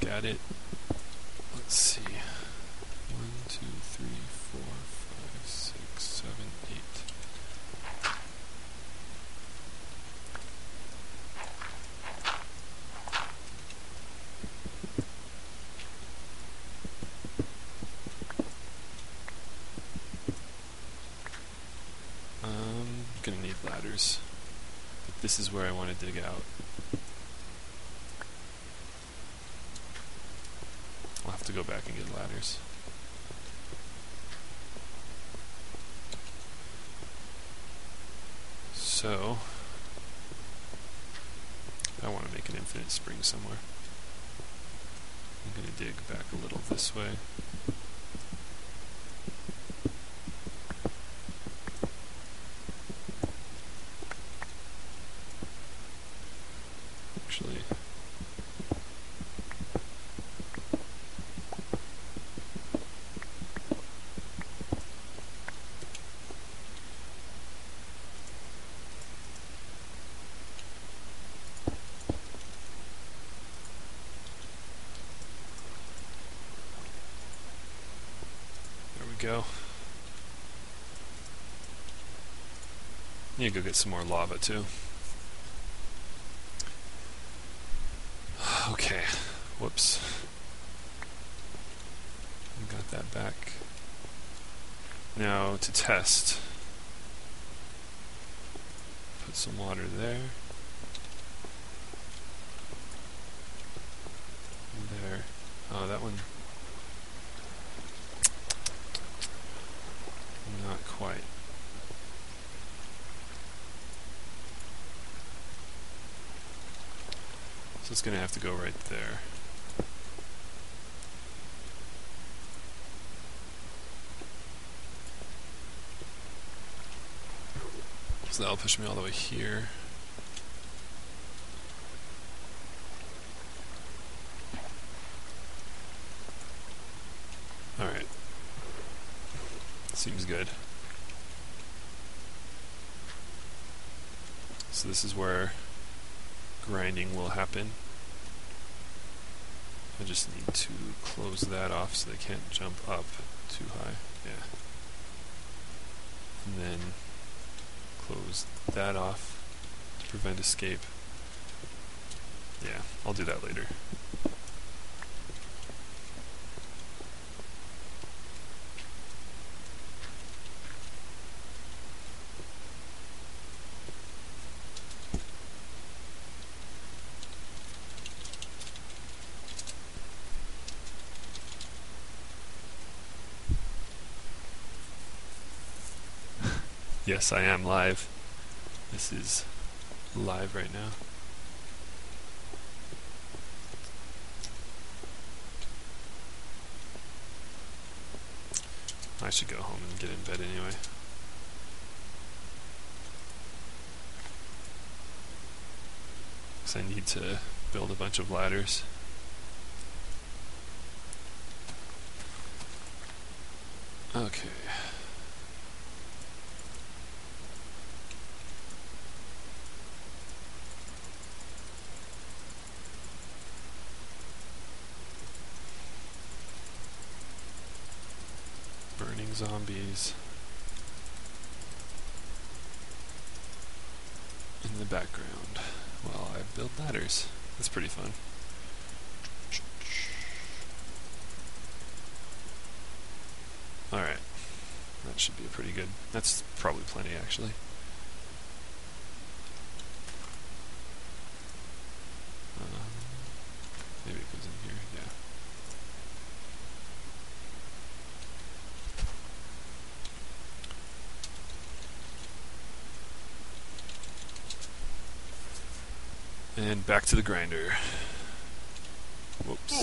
back at it. Let's see. One, two, three, four, five, six, seven, eight. I'm gonna need ladders. But this is where I want to dig out. Have to go back and get ladders. So, I want to make an infinite spring somewhere. I'm going to dig back a little this way. Actually, there we go. Need to go get some more lava too. Okay. Whoops. Got that back. Now to test. Put some water there. There. Oh, that one. Not quite. So it's going to have to go right there. So that'll push me all the way here. Alright. Seems good. So this is where grinding will happen. I just need to close that off so they can't jump up too high. Yeah. And then close that off to prevent escape. Yeah, I'll do that later. Yes, I am live. This is live right now. I should go home and get in bed anyway. Because I need to build a bunch of ladders. Okay. Zombies in the background while I build ladders. That's pretty fun. Alright. That should be pretty good. That's probably plenty actually. Um, maybe it goes in here, yeah. And back to the grinder. Whoops.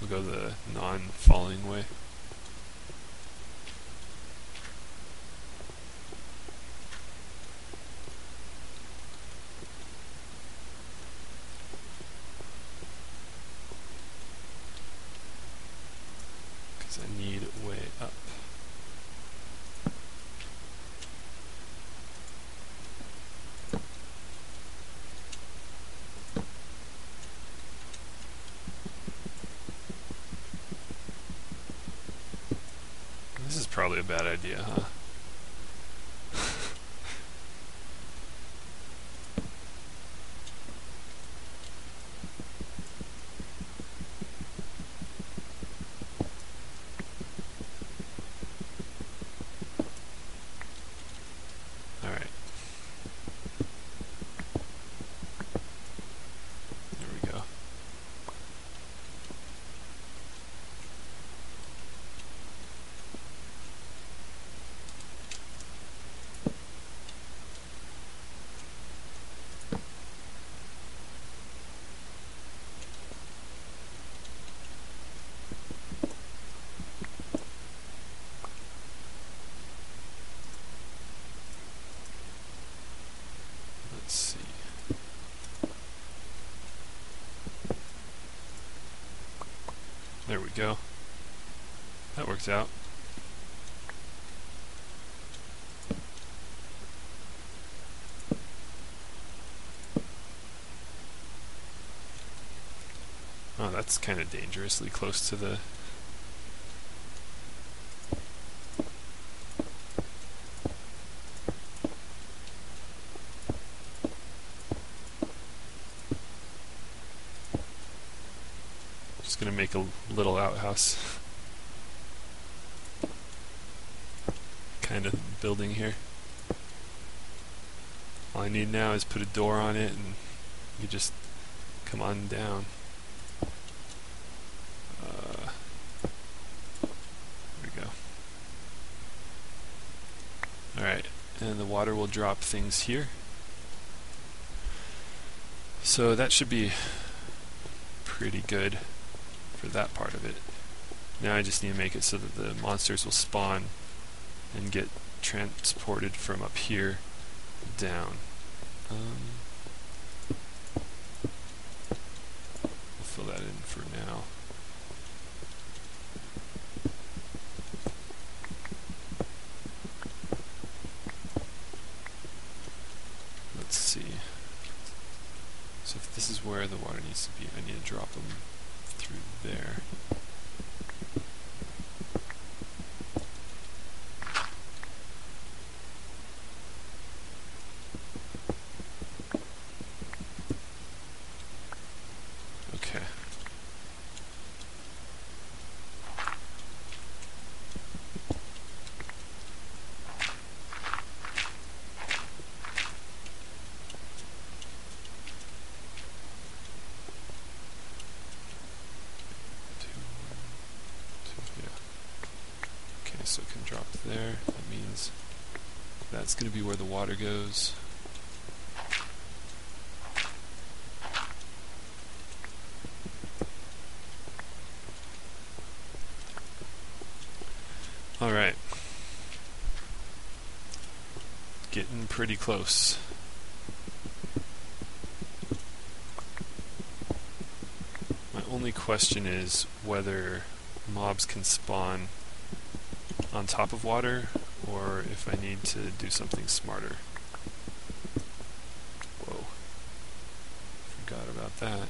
We'll go the non-falling way. Because I need way up. Is probably a bad idea, huh? Alright. There we go. Let's see. There we go. That works out. Oh, that's kind of dangerously close to the Just gonna make a little outhouse kind of building here. All I need now is put a door on it and you just come on down. Uh, there we go. Alright, and the water will drop things here. So that should be pretty good for that part of it. Now I just need to make it so that the monsters will spawn and get transported from up here down. Um, we'll fill that in for now. Let's see. So if this is where the water needs to be, I need to drop them through there. Okay. Two, two, yeah. Okay, so it can drop there. That means that's going to be where the water goes. Alright. Getting pretty close. My only question is whether mobs can spawn on top of water or if I need to do something smarter. Whoa. Forgot about that.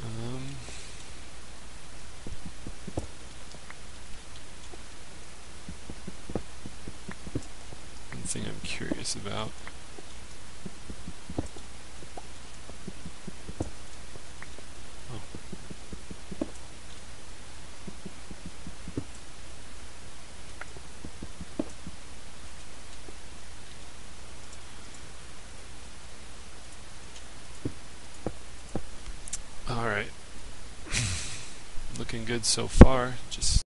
Um, one thing I'm curious about. Oh. All right. Looking good so far. Just